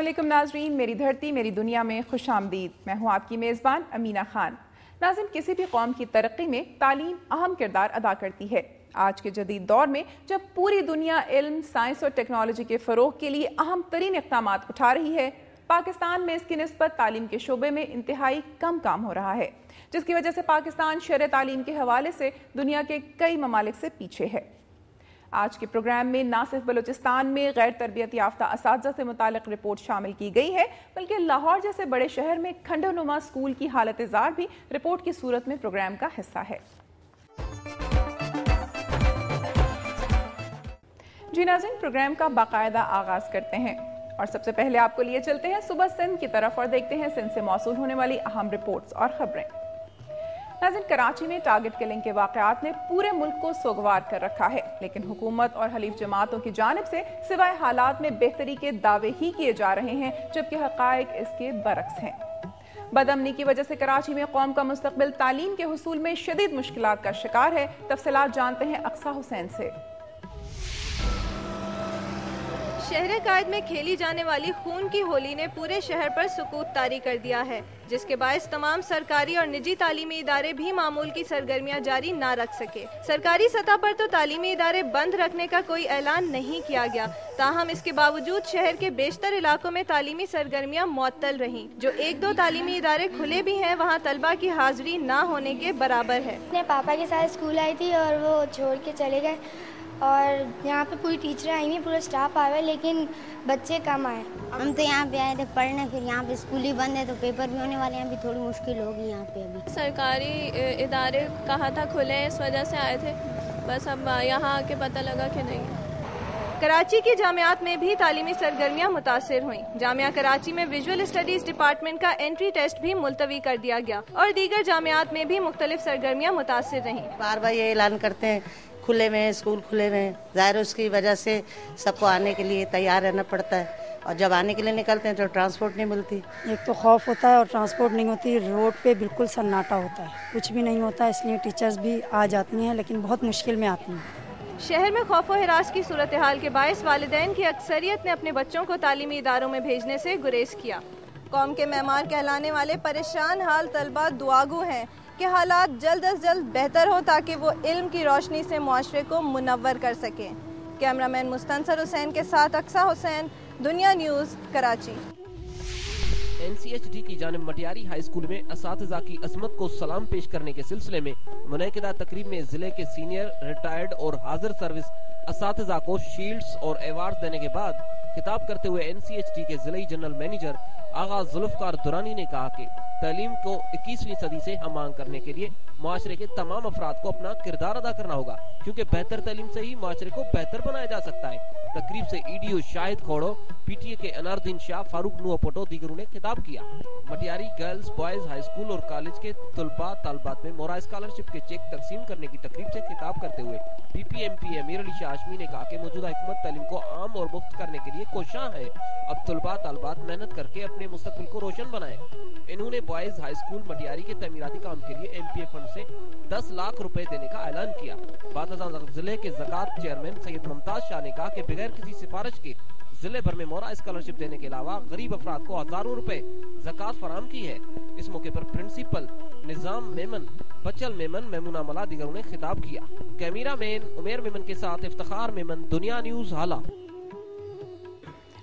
असलम नाजरीन। मेरी धरती, मेरी दुनिया में खुश आमदीद। मैं हूँ आपकी मेज़बान अमीना खान। नाजिन, किसी भी कौम की तरक्की में तालीम अहम किरदार अदा करती है। आज के जदीद दौर में जब पूरी दुनिया इल्म, साइंस और टेक्नोलॉजी के फ़रोग के लिए अहम तरीन इकदाम उठा रही है, पाकिस्तान में इसकी नस्बत तालीम के शोबे में इंतहाई कम काम हो रहा है, जिसकी वजह से पाकिस्तान शर तालीम के हवाले से दुनिया के कई ममालिक से पीछे है। आज के प्रोग्राम में ना सिर्फ़ बलूचिस्तान में गैर तरबियत याफ्ता इस से मुतल रिपोर्ट शामिल की गई है, बल्कि लाहौर जैसे बड़े शहर में खंडनुमा स्कूल की हालत जार भी रिपोर्ट की सूरत में प्रोग्राम का हिस्सा है। जी नाजिन प्रोग्राम का बाकायदा आगाज़ करते हैं। और सबसे पहले आपको लिए चलते हैं सुबह सिंध की तरफ़ और देखते हैं सिंध से मौसू होने वाली अहम रिपोर्ट्स और खबरें। नाजिन कराची में टारगेट किलिंग के वाकत ने पूरे मुल्क को सोगवार कर रखा है। लेकिन हुकूमत और हलीफ जमातों की जानब से सिवाय हालात में बेहतरी के दावे ही किए जा रहे हैं, जबकि हक इसके बरक्स हैं। बदमनी की वजह से कराची में कौम का मुस्तबिल तालीम के हसूल में शदीद मुश्किल का शिकार है। तफसलात जानते हैं अक्सा हुसैन से। शहर कायद में खेली जाने वाली खून की होली ने पूरे शहर पर सुकूत तारी कर दिया है, जिसके बायस तमाम सरकारी और निजी तालीमी इदारे भी मामूल की सरगर्मियाँ जारी न रख सके। सरकारी सतह पर तो तालीमी इदारे बंद रखने का कोई ऐलान नहीं किया गया। ताहम इसके बावजूद शहर के बेशतर इलाकों में तालीमी सरगर्मियाँ मअतल रहीं। जो एक दो तालीमी इदारे खुले भी हैं, वहाँ तलबा की हाजिरी ना होने के बराबर है। अपने पापा के साथ स्कूल आई थी और वो छोड़ के चले गए। और यहाँ पे पूरी टीचर आई नहीं पूरा स्टाफ आया है लेकिन बच्चे कम आए। हम तो यहाँ पे आए थे पढ़ने फिर यहाँ पे स्कूल ही बंद है तो पेपर भी होने वाले हैं अभी थोड़ी मुश्किल होगी यहाँ पे अभी। सरकारी इदारे कहा था खुले हैं इस वजह से आए थे। बस अब यहाँ आके पता लगा कि नहीं। कराची की जामियात में भी तालीमी सरगर्मियाँ मुतासर हुई। जामिया कराची में विजुअल स्टडीज़ डिपार्टमेंट का एंट्री टेस्ट भी मुलतवी कर दिया गया और दीगर जामियात में भी मुख्तलिफ़ सरगर्मियाँ मुतासर रही। बार बार ये ऐलान करते हैं खुले हुए हैं स्कूल खुले हुए हैं ज़ाहिर उसकी वजह से सबको आने के लिए तैयार रहना पड़ता है। और जब आने के लिए निकलते हैं तो ट्रांसपोर्ट नहीं मिलती। एक तो खौफ होता है और ट्रांसपोर्ट नहीं होती रोड पे बिल्कुल सन्नाटा होता है। कुछ भी नहीं होता इसलिए टीचर्स भी आ जाती हैं लेकिन बहुत मुश्किल में आती हैं। शहर में खौफ हिरास की सूरत हाल के बायस वालदेन की अक्सरियत ने अपने बच्चों को तालीमी इदारों में भेजने से गुरेज किया। कौम के मेहमान कहलाने वाले परेशान हाल तलबा दुआगु हैं कि हालात जल्द अज जल्द बेहतर हो ताकि वो इल्म की रोशनी से माशरे को मुनवर कर सकें। कैमरामैन मुस्तनसर हुसैन के साथ Aqsa Hussain, Dunya news, Karachi. N C H D की जानब मटियारी हाई स्कूल में इस की असमत को सलाम पेश करने के सिलसिले में मुनदा तकरीब में ज़िले के सीनियर, रिटायर्ड और हाजिर सर्विस इस को शील्ड्स और अवार्ड देने के बाद खिताब करते हुए एन के ज़िले जनरल मैनेजर आगा जुल्फकार दुरानी ने कहा कि तालीम को इक्कीसवीं सदी से हम मांग करने के लिए माशरे के तमाम अफराद को अपना किरदार अदा करना होगा, क्योंकि बेहतर तालीम से ही माशरे को बेहतर बनाया जा सकता है। तकरीब से ईडीओ शाहिद खोड़ो पीटीए के अनारदीन शाह, फारूक नुआपोटो दीगरों ने खिताब किया। Matiari girls boys high school और कॉलेज के तलबा तलबात में मोरा स्कॉलरशिप के चेक तकसीम करने की तकरीब से खिताब करते हुए पीपीएमपी अमीर अली शाह आशमी ने कहा कि मौजूदा हुकूमत तालीम को आम और मुफ़्त करने के लिए कोशा है। अब तलबा तलबात, मेहनत करके अपने मुस्तकबिल को रोशन बनाए। इन्होंने बॉयज़ हाई स्कूल मटियारी के तमीराती काम के लिए एम पी ए फंड से 10 लाख रुपए देने का ऐलान किया। बाद ज़िले के जक़ात चेयरमैन सैयद मुमताज़ शाह ने कहा कि बगैर किसी सिफारिश के ज़िले भर में मोरा स्कॉलरशिप देने के अलावा गरीब अफराद को हज़ारों रुपए जक़ात फराम की है। इस मौके पर प्रिंसिपल निज़ाम मेमन बचल मेमन मेमुना मला दिगरों ने खिताब किया। कैमरा मैन उमेर मेमन के साथ इफ्तार मेमन दुनिया न्यूज़ हाला।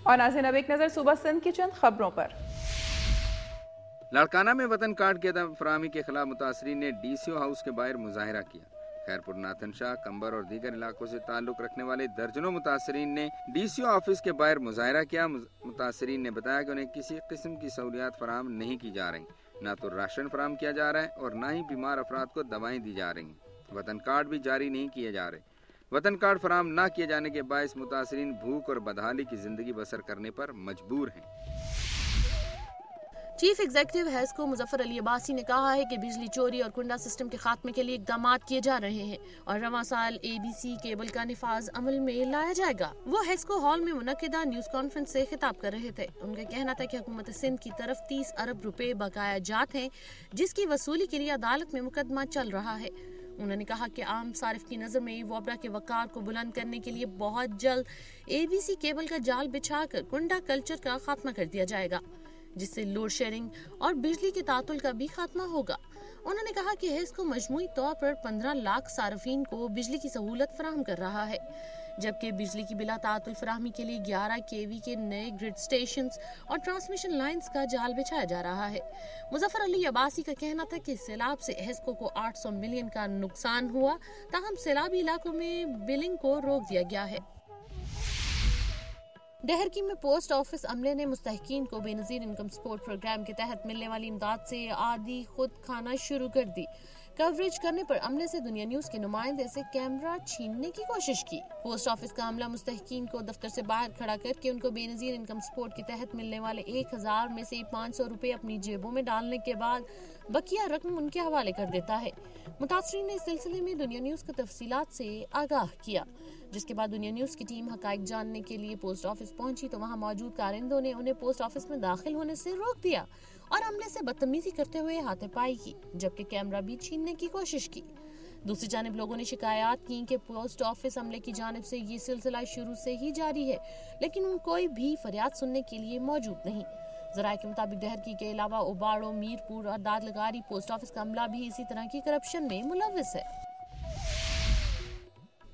और नाजिन अब एक नज़र सुबह सिंध की चंद खबरों पर। लड़काना में वतन कार्ड के फरामी के खिलाफ मुतासरी ने डीसीओ हाउस के बाहर मुजाहरा किया। खैरपुर नाथन शाह कंबर और दीगर इलाकों से ताल्लुक रखने वाले दर्जनों मुतासरीन ने डी डीसीओ ऑफ़िस के बाहर मुजाहरा किया। मुतासरीन ने बताया कि उन्हें किसी किस्म की सहूलियात फराम नहीं की जा रही। न तो राशन फराम किया जा रहा है और ना ही बीमार अफराद को दवाएँ दी जा रही वतन कार्ड भी जारी नहीं किए जा रहे। वतन कार्ड फराम ना किए जाने के बायस मुतासरीन भूख और बदहाली की ज़िंदगी बसर करने पर मजबूर हैं। Chief executive HESCO Muzaffar Ali Abbasi ने कहा है कि बिजली चोरी और कुंडा सिस्टम के खात्मे के लिए इकदाम किए जा रहे हैं और रवा साल ए बी सी केबल का निफाज अमल में लाया जाएगा। वो हेस्को हॉल में मुनदा न्यूज़ कॉन्फ्रेंस ऐसी खिताब कर रहे थे। उनका कहना था कि हुकूमत सिंध की तरफ़ तीस अरब रुपए बकाया जात हैं, जिसकी वसूली के लिए अदालत में मुकदमा चल रहा है। उन्होंने कहा कि आम सारिफ की नज़र में वोबरा के वकार को बुलंद करने के लिए बहुत जल्द एबीसी केबल का जाल बिछाकर कुंडा कल्चर का खात्मा कर दिया जाएगा। जिससे लोड शेयरिंग और बिजली के तातुल का भी खात्मा होगा। उन्होंने कहा कि हिस्को मजमू तौर पर 15 लाख सार्फिन को बिजली की सहूलत फराहम कर रहा है, जबकि बिजली की बिला तातुल फराहमी के लिए 11 केवी के नए ग्रिड स्टेशन और ट्रांसमिशन लाइंस का जाल बिछाया जा रहा है। मुजफ्फर अली अब्बासी का कहना था कि सैलाब से हेस्को को 800 मिलियन का नुकसान हुआ, ताहम सैलाबी इलाकों में बिलिंग को रोक दिया गया है। डहरकी में पोस्ट ऑफ़िस अमले ने मुस्तकिन को बेनजीर इनकम सपोर्ट प्रोग्राम के तहत मिलने वाली इमदाद से आदि खुद खाना शुरू कर दी। कवरेज करने पर अमले से दुनिया न्यूज़ के नुमाइंदे से कैमरा छीनने की कोशिश की। पोस्ट ऑफ़िस का अमला मुस्तकिन को दफ्तर से बाहर खड़ा करके उनको बेनजीर इनकम सपोर्ट के तहत मिलने वाले एक हज़ार में से पाँच सौ रूपए अपनी जेबों में डालने के बाद बकिया रकम उनके हवाले कर देता है। मुतासरी ने इस सिलसिले में दुनिया न्यूज़ को तफसीलात से आगाह किया, जिसके बाद दुनिया न्यूज़ की टीम हकाइक जानने के लिए पोस्ट ऑफ़िस पहुँची तो वहाँ मौजूद कारिंदों ने उन्हें पोस्ट ऑफ़िस में दाखिल होने से रोक दिया। और अमले से बदतमीजी करते हुए हाथापाई की, जबकि कैमरा भी छीनने की कोशिश की। दूसरी जानब लोगों ने शिकायत की कि पोस्ट ऑफ़िस अमले की जानब से ये सिलसिला शुरू से ही जारी है, लेकिन कोई भी फरियाद सुनने के लिए मौजूद नहीं। जरा के मुताबिक दहरकी के अलावा उबाड़ो, मीरपुर और दादलगारी पोस्ट ऑफ़िस का अमला भी इसी तरह की करप्शन में मुलविस है।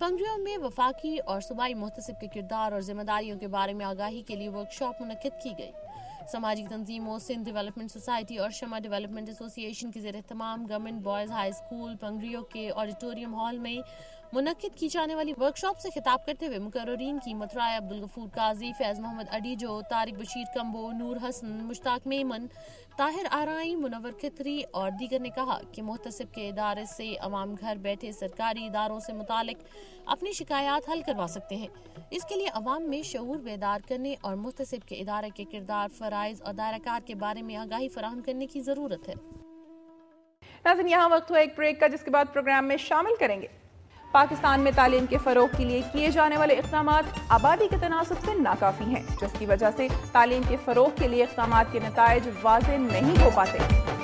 पंगरियों में वफाकी और सूबाई मुहतसिब के किरदार और जिम्मेदारियों के बारे में आगाही के लिए वर्कशॉप मुनद की गई। समाजी तंजीमों, सिंध डेवलपमेंट सोसाइटी और शमा डेवलपमेंट एसोसिएशन के जेर तमाम गवर्नमेंट बॉयज़ हाई स्कूल पंगड़ियों के ऑडिटोरियम हॉल में मुनद की जाने वाली वर्कशॉप से खिताब करते हुए मुकर्रीन की मतराय अब्दुल गफूर काजी, फैज मोहम्मद अडीजो, तारिक बशीर कम्बो नूर हसन, मुश्ताक मेमन, ताहिर आराई मुनवर खितरी और दीगर ने कहा कि मुहतसिब के इदारे से अवाम घर बैठे सरकारी इदारों से मुतालिक अपनी शिकायत हल करवा सकते हैं। इसके लिए अवाम में शूर बेदार करने और मुहतसिब के इदारे के किरदार, फ़राइज और दायराकार के बारे में आगाही फराहम करने की ज़रूरत है। यहाँ वक्त हुआ एक ब्रेक का, जिसके बाद प्रोग्राम में शामिल करेंगे। पाकिस्तान में तालीम के फ़रोग के लिए किए जाने वाले इकदाम आबादी के तनासब से नाकाफ़ी हैं, जिसकी वजह से तालीम के फ़रोग के लिए इकदाम के नतज वाज नहीं हो पाते।